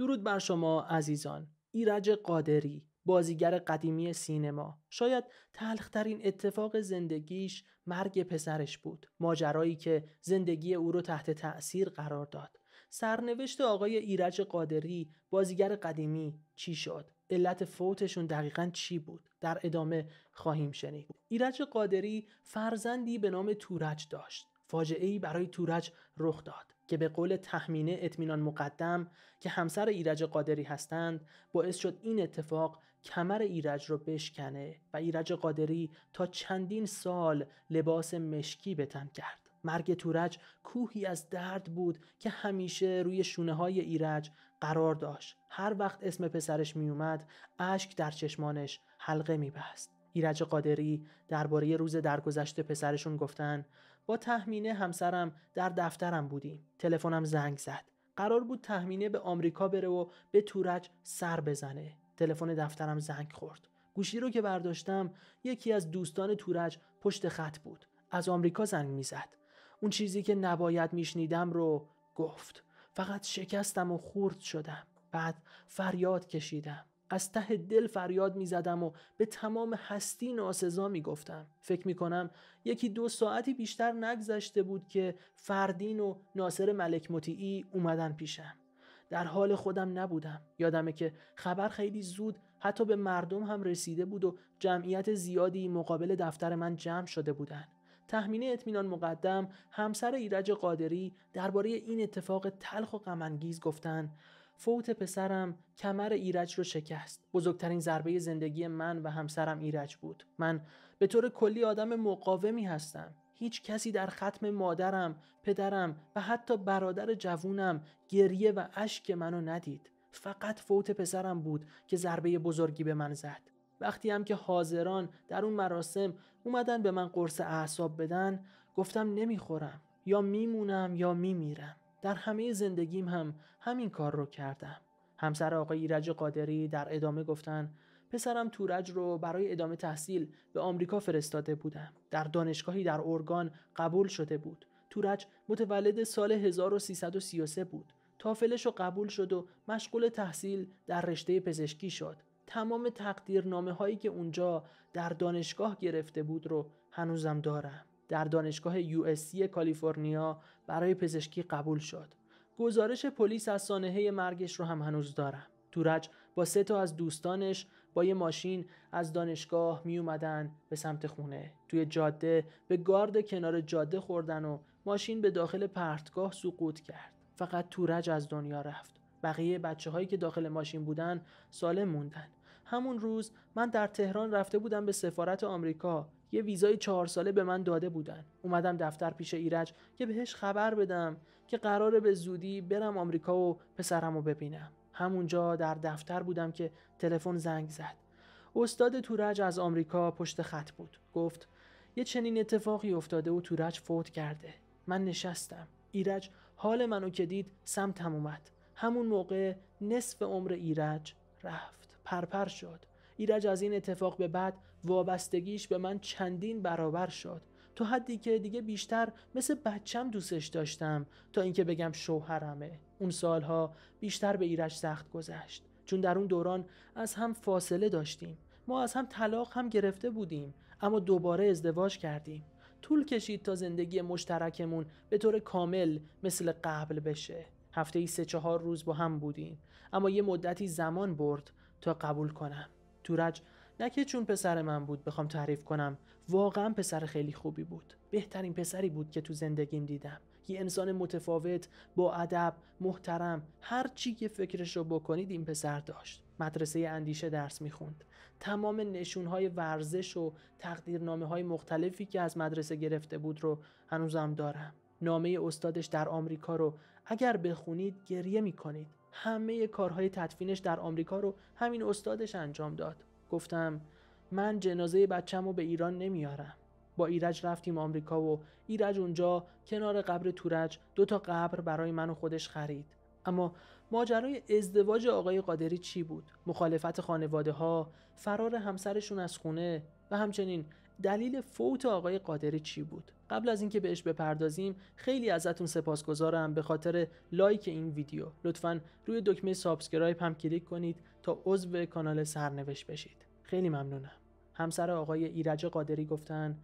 درود بر شما عزیزان. ایرج قادری بازیگر قدیمی سینما. شاید تلخترین اتفاق زندگیش مرگ پسرش بود ماجرایی که زندگی او رو تحت تأثیر قرار داد. سرنوشت آقای ایرج قادری بازیگر قدیمی چی شد؟ علت فوتشون دقیقا چی بود؟ در ادامه خواهیم شنید. ایرج قادری فرزندی به نام تورج داشت. فاجعه ای برای تورج رخ داد. که به قول تحمینه اطمینان مقدم که همسر ایرج قادری هستند باعث شد این اتفاق کمر ایرج رو بشکنه و ایرج قادری تا چندین سال لباس مشکی به تن کرد. مرگ تورج کوهی از درد بود که همیشه روی شونه های ایرج قرار داشت. هر وقت اسم پسرش میومد اشک در چشمانش حلقه میبست. ایرج قادری درباره روز درگذشته پسرشون گفتن با تحمینه همسرم در دفترم بودیم. تلفنم زنگ زد. قرار بود تحمینه به آمریکا بره و به تورج سر بزنه. تلفن دفترم زنگ خورد. گوشی رو که برداشتم یکی از دوستان تورج پشت خط بود. از آمریکا زنگ می‌زد. اون چیزی که نباید میشنیدم رو گفت. فقط شکستم و خورد شدم. بعد فریاد کشیدم. از ته دل فریاد می زدم و به تمام هستی ناسزا می گفتم فکر می کنم یکی دو ساعتی بیشتر نگذشته بود که فردین و ناصر ملک مطیعی اومدن پیشم. در حال خودم نبودم. یادمه که خبر خیلی زود حتی به مردم هم رسیده بود و جمعیت زیادی مقابل دفتر من جمع شده بودن. تحمینه اطمینان مقدم همسر ایرج قادری درباره این اتفاق تلخ و غمانگیز گفتن فوت پسرم کمر ایرج رو شکست. بزرگترین ضربه زندگی من و همسرم ایرج بود. من به طور کلی آدم مقاومی هستم. هیچ کسی در ختم مادرم، پدرم و حتی برادر جوونم گریه و اشک منو ندید. فقط فوت پسرم بود که ضربه بزرگی به من زد. وقتی هم که حاضران در اون مراسم اومدن به من قرص اعصاب بدن گفتم نمی‌خورم. یا میمونم یا میمیرم. در همه زندگیم هم همین کار رو کردم. همسر آقای ایرج قادری در ادامه گفتن پسرم تورج رو برای ادامه تحصیل به آمریکا فرستاده بودم. در دانشگاهی در اورگان قبول شده بود. تورج متولد سال 1333 بود. تافلش رو قبول شد و مشغول تحصیل در رشته پزشکی شد. تمام تقدیرنامه هایی که اونجا در دانشگاه گرفته بود رو هنوزم دارم. در دانشگاه یو کالیفرنیا برای پزشکی قبول شد. گزارش پلیس از سانحه مرگش رو هم هنوز دارم. تورج با سه تا از دوستانش با یه ماشین از دانشگاه می اومدن به سمت خونه. توی جاده به گارد کنار جاده خوردن و ماشین به داخل پرتگاه سقوط کرد. فقط تورج از دنیا رفت. بقیه بچه هایی که داخل ماشین بودن سالم موندن. همون روز من در تهران رفته بودم به سفارت آمریکا یه ویزای چهار ساله به من داده بودن. اومدم دفتر پیش ایرج که بهش خبر بدم که قراره به زودی برم آمریکا و پسرم رو ببینم. همونجا در دفتر بودم که تلفن زنگ زد. استاد تورج از آمریکا پشت خط بود. گفت یه چنین اتفاقی افتاده و تورج فوت کرده. من نشستم. ایرج حال منو که دید سمتم اومد. همون موقع نصف عمر ایرج رفت. پرپر شد. ایرج از این اتفاق به بعد وابستگیش به من چندین برابر شد. تو حدی که دیگه بیشتر مثل بچم دوستش داشتم تا اینکه بگم شوهرمه. اون سالها بیشتر به ایرج سخت گذشت. چون در اون دوران از هم فاصله داشتیم. ما از هم طلاق هم گرفته بودیم اما دوباره ازدواج کردیم. طول کشید تا زندگی مشترکمون به طور کامل مثل قبل بشه. هفته ای سه چهار روز با هم بودیم. اما یه مدتی زمان برد تا قبول کنم. تورج نه که چون پسر من بود بخوام تعریف کنم واقعا پسر خیلی خوبی بود. بهترین پسری بود که تو زندگیم دیدم. یه انسان متفاوت با ادب محترم هر چی که فکرش رو بکنید این پسر داشت. مدرسه اندیشه درس می‌خوند. تمام نشونهای ورزش و تقدیرنامه های مختلفی که از مدرسه گرفته بود رو هنوزم دارم. نامه استادش در آمریکا رو اگر بخونید گریه می‌کنید. همه کارهای تدفینش در آمریکا رو همین استادش انجام داد. گفتم من جنازه بچم رو به ایران نمیارم. با ایرج رفتیم آمریکا و ایرج اونجا کنار قبر تورج دو تا قبر برای من و خودش خرید. اما ماجرای ازدواج آقای قادری چی بود؟ مخالفت خانواده ها، فرار همسرشون از خونه و همچنین دلیل فوت آقای قادری چی بود؟ قبل از اینکه بهش بپردازیم خیلی ازتون سپاسگزارم به خاطر لایک این ویدیو. لطفا روی دکمه subscribe هم کلیک کنید تا عضو کانال سرنوشت بشید. خیلی ممنونم. همسر آقای ایرج قادری گفتن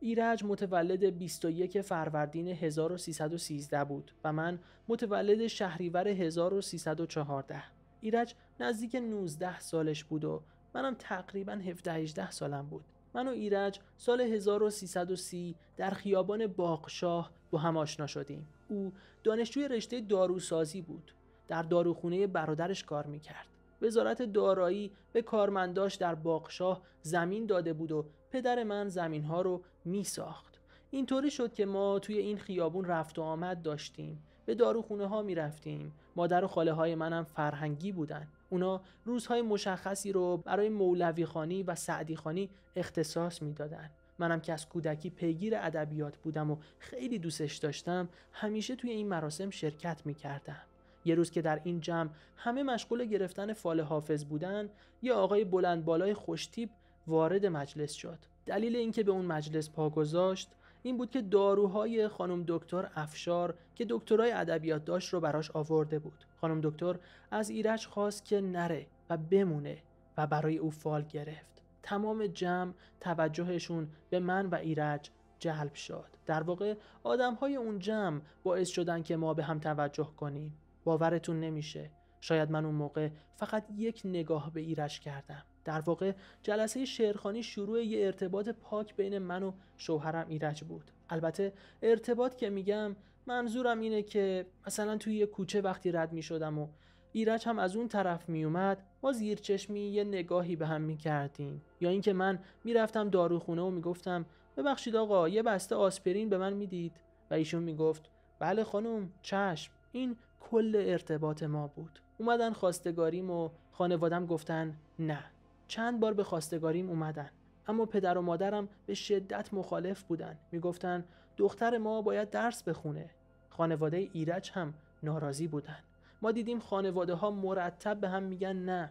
ایرج متولد 21 فروردین 1313 بود و من متولد شهریور 1314 ایرج نزدیک 19 سالش بود و منم تقریبا 17 18 سالم بود. من و ایرج سال 1330 در خیابان باغشاه با هم آشنا شدیم. او دانشجوی رشته داروسازی بود. در داروخونه برادرش کار می‌کرد. وزارت دارایی به کارمنداش در باغشاه زمین داده بود و پدر من زمین ها رو می ساخت اینطوری شد که ما توی این خیابون رفت و آمد داشتیم. به داروخونه ها می رفتیم مادر و خاله های منم فرهنگی بودن. اونا روزهای مشخصی رو برای مولوی خانی و سعدی خانی اختصاص می‌دادن. منم که از کودکی پیگیر ادبیات بودم و خیلی دوستش داشتم همیشه توی این مراسم شرکت می کردم. یه روز که در این جمع همه مشغول گرفتن فال حافظ بودن یه آقای بلند بالای خوشتیب وارد مجلس شد. دلیل اینکه به اون مجلس پا گذاشت این بود که داروهای خانم دکتر افشار که دکترای ادبیات داشت رو براش آورده بود. خانم دکتر از ایرج خواست که نره و بمونه و برای او فال گرفت. تمام جمع توجهشون به من و ایرج جلب شد. در واقع آدم های اون جمع باعث شدن که ما به هم توجه کنیم. باورتون نمیشه. شاید من اون موقع فقط یک نگاه به ایرج کردم. در واقع جلسه شعرخانی شروع یه ارتباط پاک بین من و شوهرم ایرج بود. البته ارتباط که میگم منظورم اینه که مثلا توی یه کوچه وقتی رد می شدم و ایرج هم از اون طرف می اومد ما زیر چشمی یه نگاهی به هم می کردیم یا اینکه من می‌رفتم داروخونه و می‌گفتم ببخشید آقا یه بسته آسپرین به من می‌دید. و ایشون می‌گفت بله خانم چشم. این کل ارتباط ما بود. اومدن خواستگاریم و خانوادم گفتن نه. چند بار به خواستگاریم اومدن. اما پدر و مادرم به شدت مخالف بودن. می‌گفتن دختر ما باید درس بخونه. خانواده ایرج هم ناراضی بودن. ما دیدیم خانواده ها مرتب به هم میگن نه.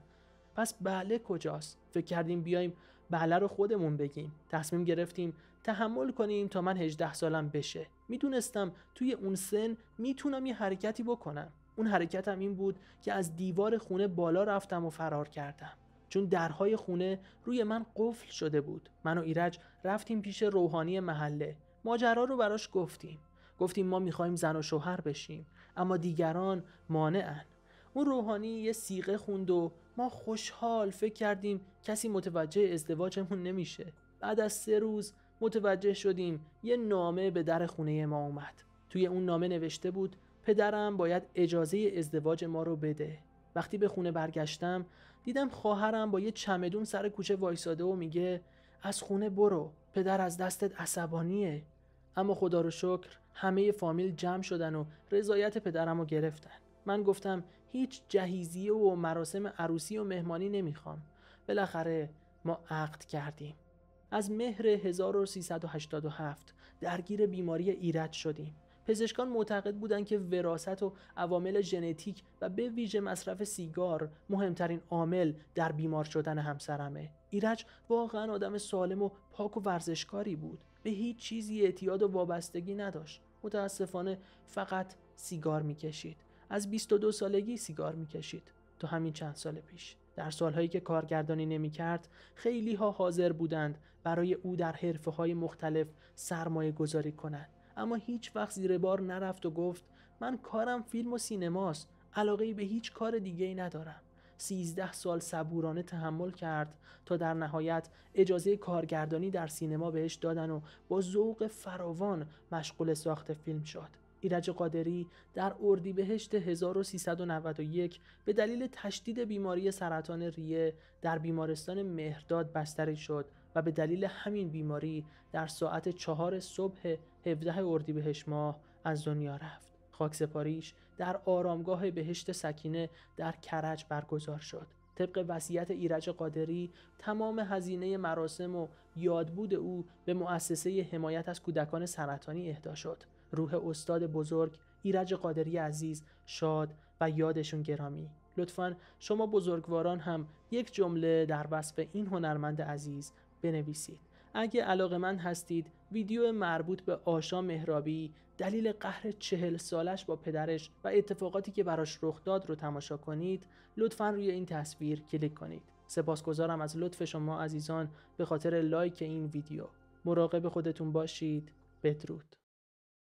پس بله کجاست؟ فکر کردیم بیایم بله رو خودمون بگیم. تصمیم گرفتیم تحمل کنیم تا من 18 سالم بشه. می‌دونستم توی اون سن می‌تونم یه حرکتی بکنم. اون حرکتم این بود که از دیوار خونه بالا رفتم و فرار کردم. چون درهای خونه روی من قفل شده بود. من و ایرج رفتیم پیش روحانی محله. ماجرا رو براش گفتیم. گفتیم ما می‌خوایم زن و شوهر بشیم اما دیگران مانعن. اون روحانی یه سیغه خوند و ما خوشحال فکر کردیم کسی متوجه ازدواجمون نمیشه. بعد از سه روز متوجه شدیم یه نامه به در خونه ما اومد. توی اون نامه نوشته بود پدرم باید اجازه ازدواج ما رو بده. وقتی به خونه برگشتم دیدم خواهرم با یه چمدون سر کوچه وایساده و میگه از خونه برو پدر از دستت عصبانیه. اما خدا رو شکر همه فامیل جمع شدن و رضایت پدرم رو گرفتن. من گفتم هیچ جهیزیه و مراسم عروسی و مهمانی نمی‌خوام. بالاخره ما عقد کردیم. از مهر 1387 درگیر بیماری ایرج شدیم. پزشکان معتقد بودند که وراست و عوامل ژنتیک و به ویژه مصرف سیگار مهمترین عامل در بیمار شدن همسرمه. ایرج واقعا آدم سالم و پاک و ورزشکاری بود. به هیچ چیزی اعتیاد و وابستگی نداشت. متاسفانه فقط سیگار می‌کشید. از 22 سالگی سیگار می‌کشید. تا همین چند سال پیش. در سالهایی که کارگردانی نمی‌کرد خیلی ها حاضر بودند برای او در حرفه های مختلف سرمایه گذاری کنند. اما هیچ وقت زیر بار نرفت و گفت من کارم فیلم و سینماست علاقه به هیچ کار دیگه ای ندارم. سیزده سال صبورانه تحمل کرد تا در نهایت اجازه کارگردانی در سینما بهش دادن و با ذوق فراوان مشغول ساخت فیلم شد. ایرج قادری در اردیبهشت 1391 به دلیل تشدید بیماری سرطان ریه در بیمارستان مهرداد بستری شد و به دلیل همین بیماری در ساعت چهار صبح 17 اردیبهشت ماه از دنیا رفت. خاک سپاریش در آرامگاه بهشت سکینه در کرج برگزار شد. طبق وصیت ایرج قادری تمام هزینه مراسم و یادبود او به مؤسسه حمایت از کودکان سرطانی اهدا شد. روح استاد بزرگ ایرج قادری عزیز شاد و یادشون گرامی لطفا شما بزرگواران هم یک جمله در وصف این هنرمند عزیز بنویسید اگه علاقه من هستید ویدیو مربوط به آشا مهرابی دلیل قهر چهل سالش با پدرش و اتفاقاتی که براش رخ داد رو تماشا کنید لطفا روی این تصویر کلیک کنید. سپاسگزارم از لطف شما عزیزان به خاطر لایک این ویدیو. مراقب خودتون باشید. بدرود.